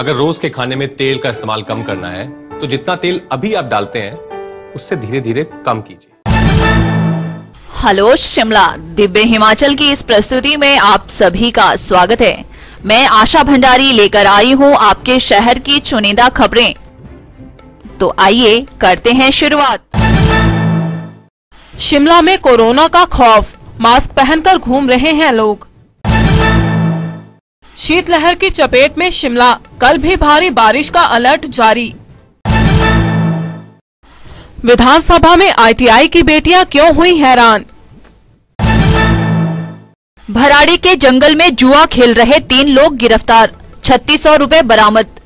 अगर रोज के खाने में तेल का इस्तेमाल कम करना है तो जितना तेल अभी आप डालते हैं, उससे धीरे धीरे कम कीजिए। हेलो, शिमला। दिव्य हिमाचल की इस प्रस्तुति में आप सभी का स्वागत है। मैं आशा भंडारी लेकर आई हूँ आपके शहर की चुनिंदा खबरें। तो आइए करते हैं शुरुआत। शिमला में कोरोना का खौफ। मास्क पहनकर घूम रहे हैं लोग। शीतलहर की चपेट में शिमला। कल भी भारी बारिश का अलर्ट जारी। विधानसभा में आईटीआई की बेटियाँ क्यों हुई हैरान? भराड़ी के जंगल में जुआ खेल रहे तीन लोग गिरफ़्तार, छत्तीस सौ रूपए बरामद।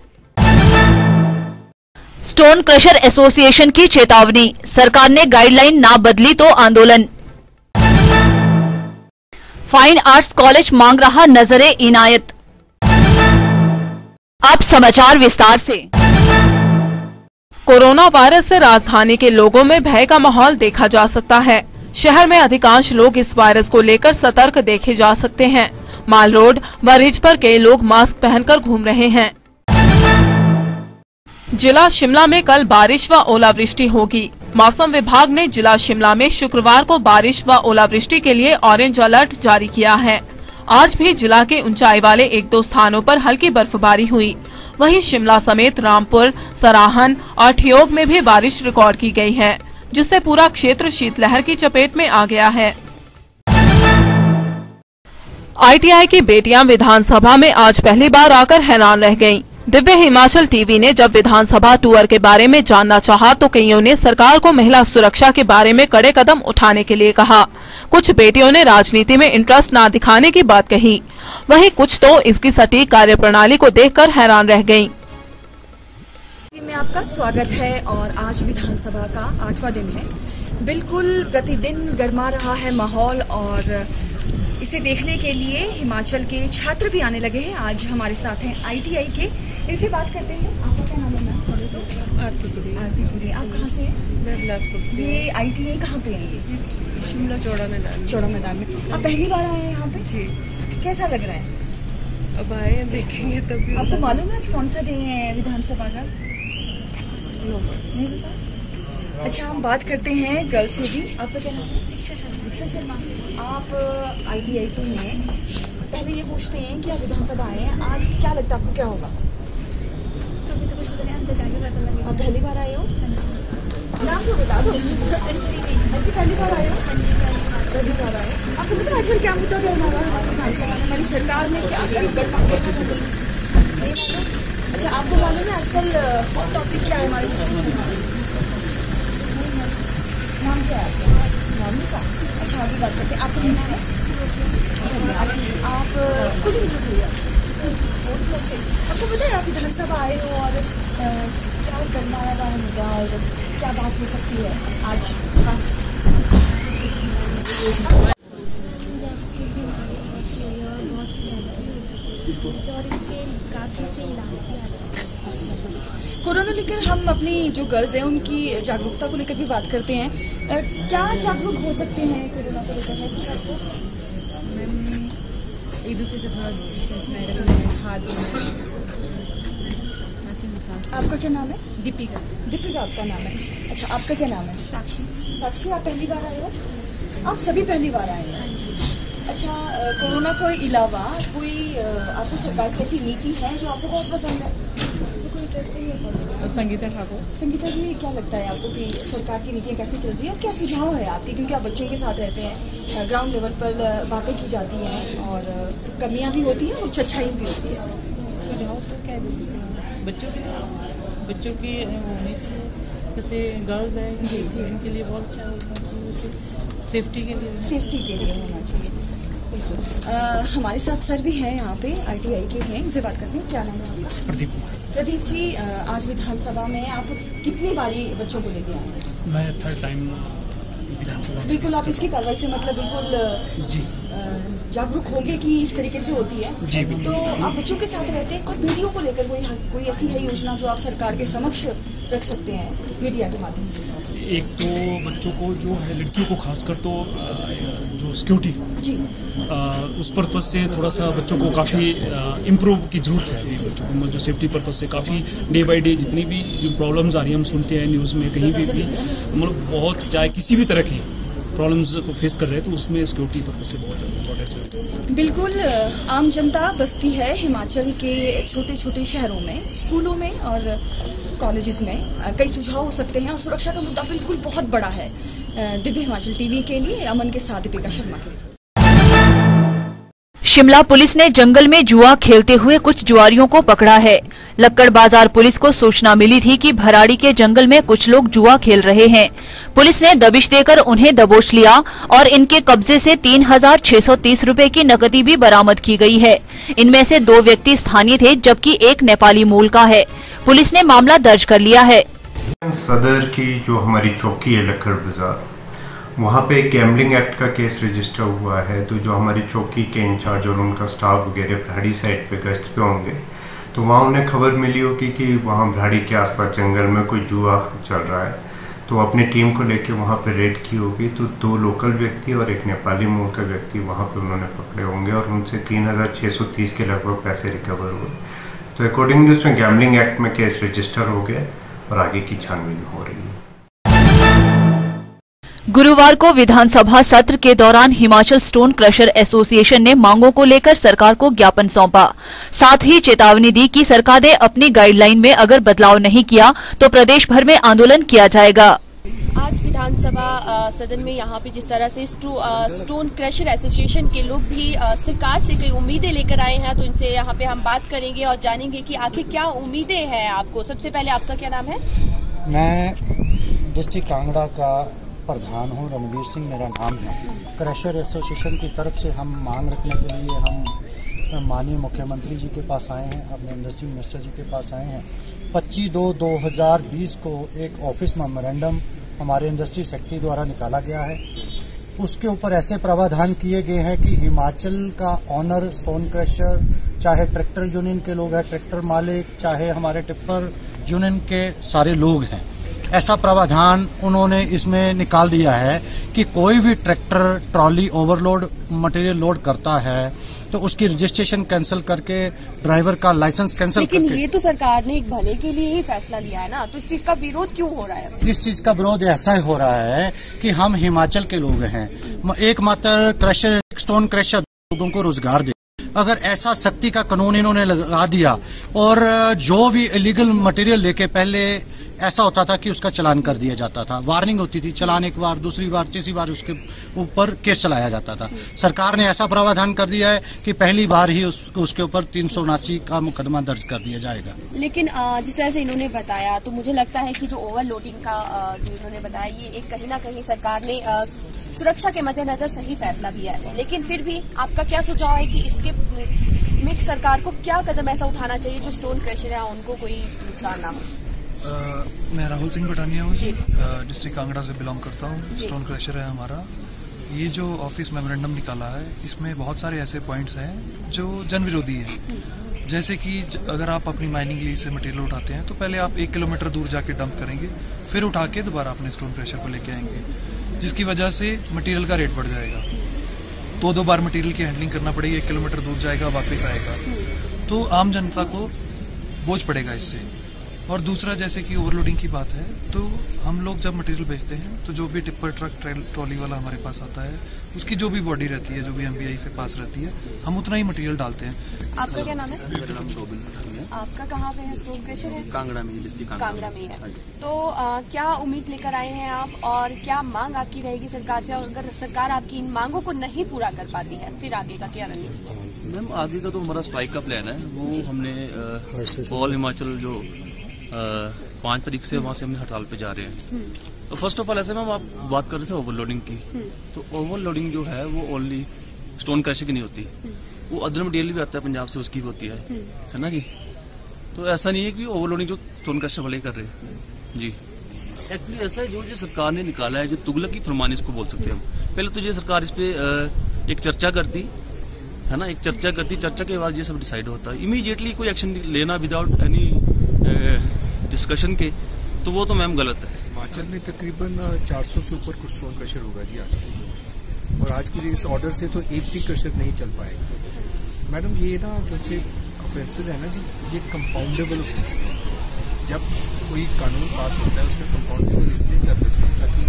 स्टोन क्रशर एसोसिएशन की चेतावनी, सरकार ने गाइडलाइन ना बदली तो आंदोलन। फाइन आर्ट्स कॉलेज मांग रहा नजरे इनायत। समाचार विस्तार से। कोरोना वायरस से राजधानी के लोगों में भय का माहौल देखा जा सकता है। शहर में अधिकांश लोग इस वायरस को लेकर सतर्क देखे जा सकते हैं। माल रोड व रिज पर कई लोग मास्क पहनकर घूम रहे हैं। जिला शिमला में कल बारिश व ओलावृष्टि होगी। मौसम विभाग ने जिला शिमला में शुक्रवार को बारिश व ओलावृष्टि के लिए ऑरेंज अलर्ट जारी किया है। आज भी जिला के ऊंचाई वाले एक दो स्थानों पर हल्की बर्फबारी हुई। वहीं शिमला समेत रामपुर, सराहन और ठियोग में भी बारिश रिकॉर्ड की गई है, जिससे पूरा क्षेत्र शीतलहर की चपेट में आ गया है आईटीआई की बेटियाँ विधानसभा में आज पहली बार आकर हैरान रह गयीं। दिव्य हिमाचल टीवी ने जब विधानसभा टूर के बारे में जानना चाहा तो कईयों ने सरकार को महिला सुरक्षा के बारे में कड़े कदम उठाने के लिए कहा। कुछ बेटियों ने राजनीति में इंटरेस्ट ना दिखाने की बात कही। वहीं कुछ तो इसकी सटीक कार्यप्रणाली को देखकर हैरान रह गई में आपका स्वागत है और आज विधानसभा का आठवां दिन है। बिल्कुल प्रतिदिन गर्मा रहा है माहौल और इसे देखने के लिए हिमाचल के छात्र भी आने लगे हैं। आज हमारे साथ हैं आईटीआई के। इनसे बात करते हैं। आपका क्या नाम है मैम? बोले तो। आरती पुरी। आरती पुरी। आप कहाँ से हैं? मैं बिलासपुर से ये आईटीआई कहाँ पे है? ये शिमला चौड़ा मैदान चौड़ा मैदान में। आप पहली बार आए हैं यहाँ पे? जी। कैसा लग रहा है? अब आए देखेंगे तभी। आपको मालूम है आज कौन सा डे है विधानसभा का? नहीं पता? अच्छा हम बात करते हैं गर्ल्स से भी। आपका क्या नाम है दीक्षा शर्मा दीक्षा शर्मा आप आईटीआई के हैं पहले ये पूछते हैं कि आप विधानसभा आए हैं आज क्या लगता है आपको क्या होगा? अभी तो कुछ पता अंदर जाके पता लगेगा। आप पहली बार आए हो? हाँ नाम तो बता दो। पहली बार आए हो? हाँ पहली बार। आए हो। आपको पता है आजकल क्या मुद्दा है हमारा हमारी विधानसभा में हमारी सरकार में क्या? अच्छा आपको मालूम है आजकल हॉट टॉपिक क्या है हमारी में? नाम क्या है आपका अच्छा अभी बात करते हैं आपका है आप स्कूलिंग कहाँ से हुआ फोर्थ क्लास से आपको पता है आप विधानसभा आए हो और क्या करना है वाला मुद्दा और क्या बात हो सकती है आज बस और इसके काफ़ी से इलाज भी आ जाते हैं कोरोना लेकर हम अपनी जो गर्ल्स हैं उनकी जागरूकता को लेकर भी बात करते हैं। क्या जागरूक हो सकते हैं कोरोना को लेकर? है कुछ आपको एक दूसरे से थोड़ा डिस्टेंस में रखना है हाथ आपका क्या नाम है? दीपिका। दीपिका आपका नाम है। अच्छा आपका क्या नाम है? साक्षी। साक्षी आप पहली बार आए हो? आप सभी पहली बार आए हैं? अच्छा कोरोना के अलावा कोई आपको सरकार की ऐसी नीति है जो आपको बहुत पसंद है कोई इंटरेस्ट नहीं है संगीता ठाकुर? संगीता जी क्या लगता है आपको कि सरकार की नीतियाँ कैसे चल रही है? और क्या सुझाव है आपके? क्योंकि आप बच्चों के साथ रहते हैं ग्राउंड लेवल पर बातें की जाती हैं और कमियाँ भी होती हैं और अच्छाई भी होती है। सुझाव तो क्या दे सकते हैं? बच्चों के बच्चों की होनी चाहिए। जैसे गर्ल्स हैं इनके लिए बहुत अच्छा होगा सेफ्टी के लिए सेफ्टी के लिए होना चाहिए। बिल्कुल। हमारे साथ सर भी हैं यहाँ पे आईटीआई के हैं। इनसे बात करते हैं। क्या नाम है आपका? प्रदीप। प्रदीप जी आज विधानसभा में आप कितनी बारी बच्चों को लेके आए? मैं थर्ड टाइम विधानसभा बिल्कुल आप इसकी कार्रवाई से मतलब बिल्कुल जी। जागरूक होंगे कि इस तरीके से होती है। जी। तो आप बच्चों के साथ रहते हैं कोई बेटियों को लेकर कोई कोई ऐसी है योजना जो आप सरकार के समक्ष रख सकते हैं मीडिया के माध्यम से? एक तो बच्चों को जो है लड़कियों को खासकर तो जो सिक्योरिटी जी। उस पर्पज से थोड़ा सा बच्चों को काफ़ी इम्प्रूव की ज़रूरत है। बच्चों को जो सेफ्टी पर्पज से काफ़ी डे बाय डे जितनी भी जो प्रॉब्लम्स आ रही हैं हम सुनते हैं न्यूज़ में कहीं भी लोग बहुत चाहे किसी भी तरह की प्रॉब्लम्स को फेस कर रहे हैं तो उसमें सिक्योरिटी पर्पज से बहुत है। बिल्कुल आम जनता बसती है हिमाचल के छोटे छोटे शहरों में, स्कूलों में और कॉलेजेस में। कई सुझाव हो सकते हैं और सुरक्षा का मुद्दा बिल्कुल बहुत बड़ा है दिव्य हिमाचल टीवी के लिए, अमन के साथ दीपिका शर्मा के लिए। शिमला पुलिस ने जंगल में जुआ खेलते हुए कुछ जुआरियों को पकड़ा है। लक्कड़ बाज़ार पुलिस को सूचना मिली थी कि भराड़ी के जंगल में कुछ लोग जुआ खेल रहे हैं। पुलिस ने दबिश देकर उन्हें दबोच लिया और इनके कब्जे से तीन हज़ार छह सौ तीस रूपए की नकदी भी बरामद की गई है। इनमें से दो व्यक्ति स्थानीय थे, जबकि एक नेपाली मूल का है। पुलिस ने मामला दर्ज कर लिया है। सदर की जो हमारी चौकी है लक्कड़ बाज़ार वहाँ पे गैमलिंग एक्ट का केस रजिस्टर हुआ है तो जो हमारी चौकी के इंचार्ज और उनका स्टाफ वगैरह भराड़ी साइड पे गश्त पे होंगे तो वहाँ उन्हें खबर मिली होगी कि वहाँ भराड़ी के आसपास जंगल में कोई जुआ चल रहा है। तो अपनी टीम को लेके वहाँ पे रेड की होगी तो दो लोकल व्यक्ति और एक नेपाली मूल का व्यक्ति वहाँ पे उन्होंने पकड़े होंगे और उनसे तीन हज़ार छः सौ तीस के लगभग पैसे रिकवर हुए। तो अकॉर्डिंगली उसमें गैमलिंग एक्ट में केस रजिस्टर हो गया और आगे की छानबीन हो रही है। गुरुवार को विधानसभा सत्र के दौरान हिमाचल स्टोन क्रशर एसोसिएशन ने मांगों को लेकर सरकार को ज्ञापन सौंपा। साथ ही चेतावनी दी कि सरकार ने अपनी गाइडलाइन में अगर बदलाव नहीं किया तो प्रदेश भर में आंदोलन किया जाएगा। आज विधानसभा सदन में यहाँ पे जिस तरह से स्टो, अ, स्टोन क्रशर एसोसिएशन के लोग भी अ, सरकार से कई उम्मीदें लेकर आए हैं तो इनसे यहाँ पे हम बात करेंगे और जानेंगे कि आखिर क्या उम्मीदें हैं आपको। सबसे पहले आपका क्या नाम है? मैं डिस्ट्रिक्ट कांगड़ा का प्रधान हूँ, रणवीर सिंह मेरा नाम है। क्रशर एसोसिएशन की तरफ़ से हम मांग रखने के लिए हम माननीय मुख्यमंत्री जी के पास आए हैं, अपने इंडस्ट्री मिनिस्टर जी के पास आए हैं। पच्चीस दो दो हज़ार बीस को एक ऑफ़िस मेमोरेंडम हमारे इंडस्ट्री सेक्रेटरी द्वारा निकाला गया है। उसके ऊपर ऐसे प्रावधान किए गए हैं कि हिमाचल का ऑनर स्टोन क्रशर चाहे ट्रैक्टर यूनियन के लोग हैं ट्रैक्टर मालिक, चाहे हमारे टिप्पर यूनियन के सारे लोग हैं। ऐसा प्रावधान उन्होंने इसमें निकाल दिया है कि कोई भी tractor trolley overload material load करता है तो उसकी रजिस्ट्रेशन कैंसिल करके ड्राइवर का लाइसेंस कैंसिल लेकिन करके। ये तो सरकार ने एक भले के लिए ही फैसला लिया है ना तो इस चीज़ का विरोध क्यों हो रहा है? इस चीज़ का विरोध ऐसा ही हो रहा है कि हम हिमाचल के लोग हैं। एकमात्र क्रशर स्टोन क्रशर लोगों को रोज़गार दे। अगर ऐसा सख्ती का कानून इन्होंने लगा दिया और जो भी इलीगल मटेरियल लेके पहले ऐसा होता था कि उसका चलान कर दिया जाता था। वार्निंग होती थी चलान एक बार दूसरी बार तीसरी बार उसके ऊपर केस चलाया जाता था। सरकार ने ऐसा प्रावधान कर दिया है कि पहली बार ही उस, उसके ऊपर तीन सौ उनासी का मुकदमा दर्ज कर दिया जाएगा। लेकिन जिस तरह से इन्होंने बताया तो मुझे लगता है कि जो ओवरलोडिंग का जो इन्होंने बताया ये एक कहीं ना कहीं सरकार ने सुरक्षा के मद्देनजर सही फैसला लिया है। लेकिन फिर भी आपका क्या सुझाव है कि इसके में सरकार को क्या कदम ऐसा उठाना चाहिए जो स्टोन क्रेशर है उनको कोई नुकसान ना हो? मैं राहुल सिंह पठानिया हूँ। डिस्ट्रिक्ट कांगड़ा से बिलोंग करता हूँ। स्टोन क्रशर है हमारा। ये जो ऑफ़िस मेमोरेंडम निकाला है इसमें बहुत सारे ऐसे पॉइंट्स हैं जो जन विरोधी हैं। जैसे कि अगर आप अपनी माइनिंग लीज से मटेरियल उठाते हैं तो पहले आप एक किलोमीटर दूर जाके डंप करेंगे फिर उठा के दोबारा अपने स्टोन क्रशर को लेके आएँगे जिसकी वजह से मटेरियल का रेट बढ़ जाएगा। दो दो बार मटेरियल की हैंडलिंग करना पड़ेगी एक किलोमीटर दूर जाएगा वापस आएगा। तो आम जनता को बोझ पड़ेगा इससे। और दूसरा जैसे कि ओवरलोडिंग की बात है तो हम लोग जब मटेरियल बेचते हैं तो जो भी टिप्पर ट्रक ट्रॉली वाला हमारे पास आता है उसकी जो भी बॉडी रहती है जो भी एमबीआई से पास रहती है हम उतना ही मटेरियल डालते हैं। आपका क्या नाम है? मेरा नाम है। आपका कहाँ पे है? स्टोन क्रशर है कांगड़ा में डिस्ट्रिक्ट कांगड़ा में। हाँ है। तो अ, क्या उम्मीद लेकर आए हैं आप और क्या मांग आपकी रहेगी सरकार से और अगर सरकार आपकी इन मांगों को नहीं पूरा कर पाती है फिर आगे का क्या रणनीति? है? मैम आगे का तो हमारा स्ट्राइक का प्लान है। वो हमने ऑल हिमाचल जो पाँच तारीख से वहाँ से हमने हड़ताल पे जा रहे हैं। तो फ़र्स्ट ऑफ़ ऑल ऐसे मैम आप बात कर रहे थे ओवरलोडिंग की। तो ओवरलोडिंग जो है वो ओनली स्टोन क्रशर की नहीं होती। वो अदर मटेरियल भी आता है पंजाब से उसकी भी होती है। है ना जी? तो ऐसा नहीं है कि ओवरलोडिंग जो स्टोन क्रशर वाले कर रहे हैं। जी। एक्चुअली ऐसा है जो जो सरकार ने निकाला है जो तुगलक की फरमानी इसको बोल सकते हैं हम। पहले तो ये सरकार इस पर एक चर्चा करती है ना? एक चर्चा करती। चर्चा के बाद ये सब डिसाइड होता। है इमीडिएटली कोई एक्शन लेना विदाउट एनी डिस्कशन के तो वो तो मैम गलत है। हिमाचल में तकरीबन 400 से ऊपर कुछ स्टोन क्रशर होगा जी आज के और आज के इस ऑर्डर से तो एक भी क्रशर नहीं चल पाएगा। मैडम, ये ना जैसे ऑफेंसेज है ना जी, ये कंपाउंडेबल ऑफेंस है। जब कोई कानून पास होता है, उसमें कंपाउंडेबल इसलिए कर देते हैं ताकि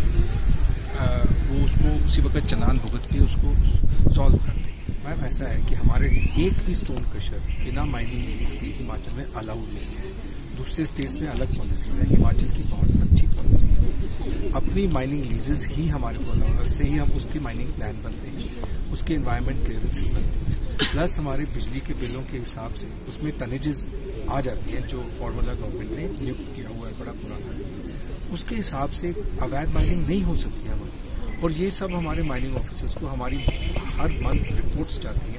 वो उसको उसी वक्त चलान भुगत के उसको सॉल्व कर दें। मैम, ऐसा है कि हमारे एक भी स्टोन क्रशर बिना माइनिंग लीज के हिमाचल में अलाउड नहीं है। दूसरे स्टेट्स में अलग पॉलिसीज़ है। हिमाचल की बहुत अच्छी पॉलिसी है। अपनी माइनिंग लीजेस ही हमारे को से ही हम उसकी माइनिंग प्लान बनते हैं। उसके इन्वायरमेंट क्लियरेंसेज बनते हैं। प्लस हमारे बिजली के बिलों के हिसाब से उसमें टनेजेस आ जाती है, जो फॉर्मूला गवर्नमेंट ने नियुक्त किया हुआ है, बड़ा पुराना। उसके हिसाब से अवैध माइनिंग नहीं हो सकती हमारी। और ये सब हमारे माइनिंग ऑफिसर्स को हमारी हर मंथ रिपोर्ट्स जाती हैं।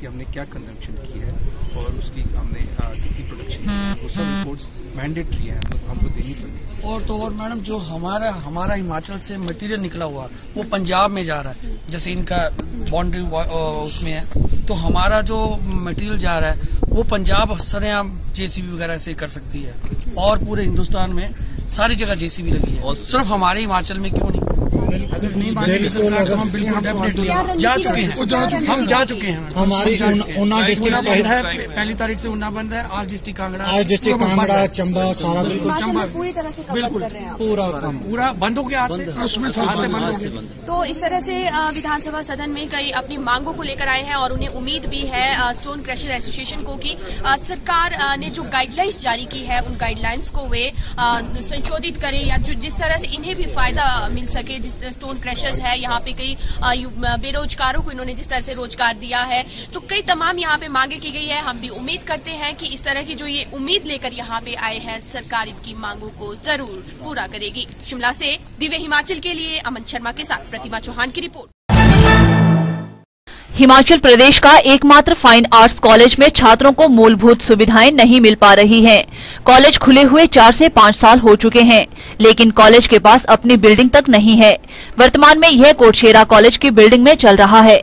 कि हमने क्या कंजम्पशन की है और उसकी हमने कितनी प्रोडक्शन की वो सब रिपोर्ट्स मैंडेटरी है तो हमको देनी पड़ेगी। और तो और मैडम जो हमारा हमारा हिमाचल से मटेरियल निकला हुआ वो पंजाब में जा रहा है। जैसे इनका बाउंड्री उसमें है। तो हमारा जो मटेरियल जा रहा है वो पंजाब सरेआम जेसीबी वगैरह से कर सकती है। और पूरे हिंदुस्तान में सारी जगह जेसीबी लगी है। सिर्फ़ हमारे हिमाचल में क्यों नहीं? अगर नहीं मानेगी सरकार तो हम बिल्कुल डेफिनेटली जा चुके हैं। हम जा चुके हैं। हमारी ऊना डिस्ट्रिक्ट बंद है पहली तारीख से ऊना बंद है आज डिस्ट्रिक्ट कांगड़ा आज डिस्ट्रिक्ट कांगड़ा चंबा सारा बिल्कुल चंबा पूरी तरह से बिल्कुल। पूरा पूरा बंद हो गया आज से? उसमें बंद हो गया। तो इस तरह से विधानसभा सदन में कई अपनी मांगों को लेकर आए हैं और उन्हें उम्मीद भी है स्टोन क्रेशर एसोसिएशन को कि सरकार ने जो गाइडलाइंस जारी की है उन गाइडलाइंस को वे संशोधित करें या जो जिस तरह से इन्हें भी फ़ायदा मिल सके जिस स्टोन क्रशर्स है, यहाँ पे कई बेरोजगारों को इन्होंने जिस तरह से रोज़गार दिया है तो कई तमाम यहाँ पे मांगे की गई है। हम भी उम्मीद करते हैं कि इस तरह की जो ये उम्मीद लेकर यहाँ पे आए हैं, सरकार इनकी मांगों को ज़रूर पूरा करेगी। शिमला से दिव्य हिमाचल के लिए अमन शर्मा के साथ प्रतिमा चौहान की रिपोर्ट। हिमाचल प्रदेश का एकमात्र फाइन आर्ट्स कॉलेज में छात्रों को मूलभूत सुविधाएँ नहीं मिल पा रही हैं। कॉलेज खुले हुए चार से पाँच साल हो चुके हैं, लेकिन कॉलेज के पास अपनी बिल्डिंग तक नहीं है। वर्तमान में यह कोटशेरा कॉलेज की बिल्डिंग में चल रहा है।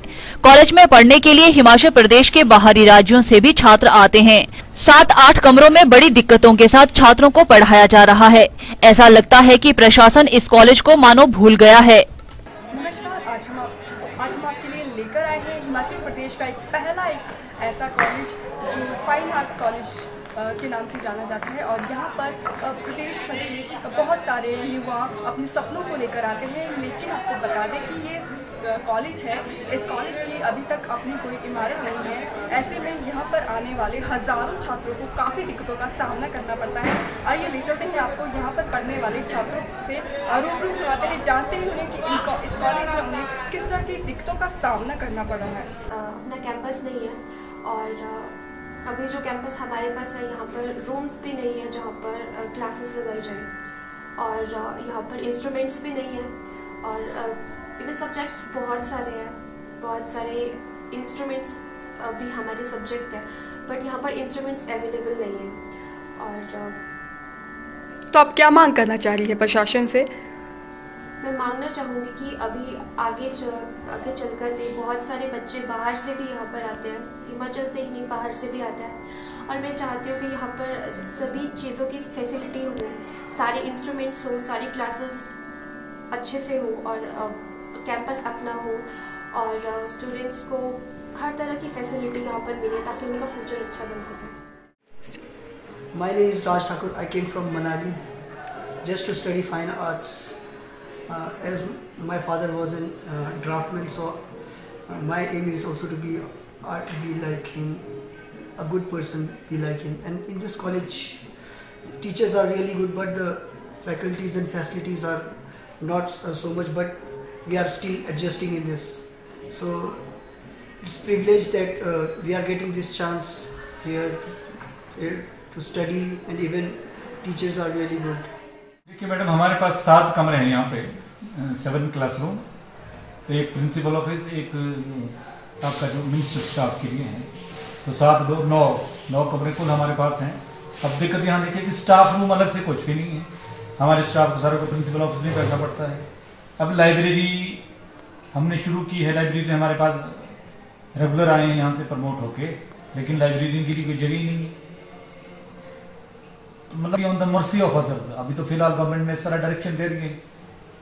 कॉलेज में पढ़ने के लिए हिमाचल प्रदेश के बाहरी राज्यों से भी छात्र आते हैं। सात आठ कमरों में बड़ी दिक्कतों के साथ छात्रों को पढ़ाया जा रहा है। ऐसा लगता है कि प्रशासन इस कॉलेज को मानो भूल गया है आज हम आज हम आपके लिए लेकर आए हैं प्रदेश का एक पहला एक ऐसा कॉलेज जो फाइन आर्ट्स कॉलेज के नाम से जाना जाता है और यहाँ पर प्रदेश भर के बहुत सारे युवा अपने सपनों को लेकर आते हैं। लेकिन आपको बता दें कि ये कॉलेज है। इस कॉलेज की अभी तक अपनी कोई इमारत नहीं है। ऐसे में यहाँ पर आने वाले हज़ारों छात्रों को काफ़ी दिक्कतों का सामना करना पड़ता है। आइए ले चलते हैं आपको यहाँ पर पढ़ने वाले छात्रों से रूबरू करवाते हैं। जानते हैं उन्हें कि इस कॉलेज में उन्हें किस तरह की दिक्कतों का सामना करना पड़ है। अपना कैंपस नहीं है और अभी जो कैंपस हमारे पास है, यहाँ पर रूम्स भी नहीं है जहाँ पर क्लासेस लगाई जाए। और यहाँ पर इंस्ट्रूमेंट्स भी नहीं है और इवन सब्जेक्ट्स बहुत सारे हैं। बहुत सारे इंस्ट्रूमेंट्स भी हमारे सब्जेक्ट है बट यहाँ पर इंस्ट्रूमेंट्स अवेलेबल नहीं है। और तो आप क्या मांग करना चाह रही है प्रशासन से? मैं मांगना चाहूँगी कि अभी आगे चल आगे चलकर भी बहुत सारे बच्चे बाहर से भी यहाँ पर आते हैं हिमाचल से ही नहीं बाहर से भी आते हैं। और मैं चाहती हूँ कि यहाँ पर सभी चीज़ों की फैसिलिटी हो सारे इंस्ट्रूमेंट्स हो सारी क्लासेस अच्छे से हो और कैंपस अपना हो और स्टूडेंट्स को हर तरह की फैसिलिटी यहाँ पर मिले ताकि उनका फ्यूचर अच्छा बन सके। My name is Raj Thakur I came from Manali just to study fine arts as my father was in draftsman so my aim is also to be art be like him a good person be like him and in this college teachers are really good but the faculties and facilities are not so much but we are still adjusting in this so it's privileged that uh, we are getting this chance here, here to study and even teachers are really good. देखिए madam हमारे पास सात कमरे हैं यहाँ पे seven classroom एक principal office एक आपका जो मिनिस्टर स्टाफ के लिए हैं। तो सात दो नौ नौ कमरे कुल हमारे पास हैं। अब दिक्कत यहाँ देखिए कि स्टाफ रूम अलग से कुछ भी नहीं है। हमारे स्टाफ को सारे को प्रिंसिपल ऑफ़िस में बैठना पड़ता है। अब लाइब्रेरी हमने शुरू की है लाइब्रेरी हमारे पास रेगुलर आए हैं यहाँ से प्रमोट होके, लेकिन लाइब्रेरी के लिए कोई जगह ही नहीं है। मतलब on the mercy of others अभी तो फ़िलहाल गवर्नमेंट ने सारा डायरेक्शन दे रही है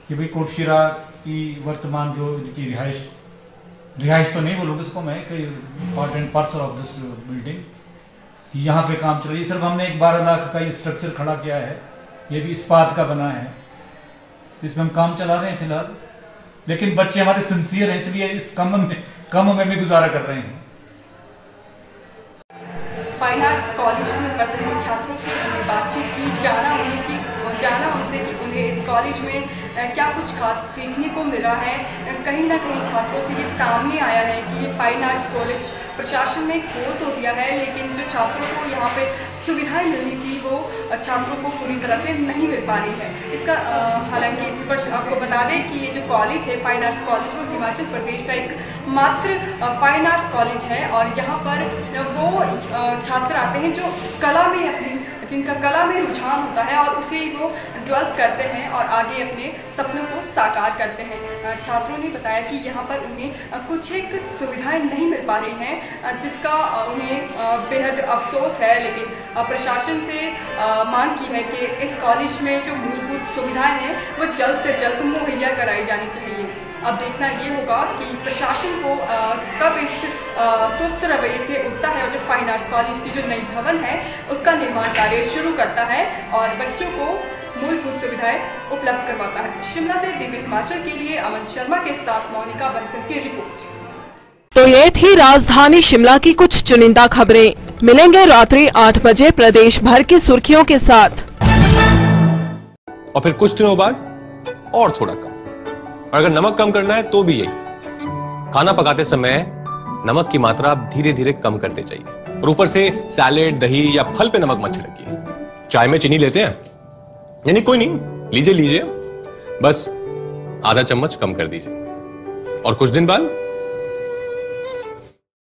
कि भाई कोटशिरा की वर्तमान जो इनकी रिहाइश रिहाइश तो नहीं बोलूँगा इसको मैं कई part and parcel of this building कि यहाँ पे काम चल रहा है। सिर्फ़ हमने एक बारह लाख का ये स्ट्रक्चर खड़ा किया है, ये भी इस्पात का बना है। इसमें हम काम चला रहे हैं फ़िलहाल, लेकिन बच्चे हमारे सिंसियर हैं, इसलिए इस कम में कम में भी गुजारा कर रहे हैं। कॉलेज में जाना उनसे कि उन्हें इस कॉलेज में क्या कुछ खास सीखने को मिला है। कहीं ना कहीं छात्रों से ये सामने आया है कि ये फाइन आर्ट्स कॉलेज प्रशासन ने खोल तो दिया है, लेकिन जो छात्रों को यहाँ पे सुविधाएँ मिलनी थी वो छात्रों को पूरी तरह से नहीं मिल पा रही है। इसका हालाँकि इस पर आपको बता दें कि ये जो कॉलेज है फाइन आर्ट्स कॉलेज वो हिमाचल प्रदेश का एक मात्र फाइन आर्ट्स कॉलेज है और यहाँ पर वो छात्र आते हैं जो कला में अपनी जिनका कला में रुझान होता है और उसे वो डेवलप करते हैं और आगे अपने सपनों को साकार करते हैं। छात्रों ने बताया कि यहाँ पर उन्हें कुछ एक सुविधाएँ नहीं मिल पा रही हैं जिसका उन्हें बेहद अफसोस है। लेकिन प्रशासन से मांग की है कि इस कॉलेज में जो मूलभूत सुविधाएँ हैं, वो जल्द से जल्द मुहैया कराई जानी चाहिए। अब देखना ये होगा कि प्रशासन को कब इस सुस्त रवैये से उठता है और जो फाइन आर्ट्स कॉलेज की जो नई भवन है उसका निर्माण कार्य शुरू करता है और बच्चों को मूलभूत सुविधाएँ उपलब्ध करवाता है। शिमला से दिव्य हिमाचल के लिए अमन शर्मा के साथ मोनिका बंसल की रिपोर्ट। तो ये थी राजधानी शिमला की कुछ चुनिंदा खबरें। मिलेंगे रात्रि आठ बजे प्रदेश भर की सुर्खियों के साथ। और फिर कुछ दिनों बाद और थोड़ा कम। और अगर नमक कम करना है तो भी यही। खाना पकाते समय नमक की मात्रा आप धीरे धीरे कम करते जाइए। और ऊपर से सैलेड, दही या फल पे नमक मत छिड़किए। चाय में चीनी लेते हैं? यानी कोई नहीं, लीजिए लीजिए। बस आधा चम्मच कम कर दीजिए। और कुछ दिन बाद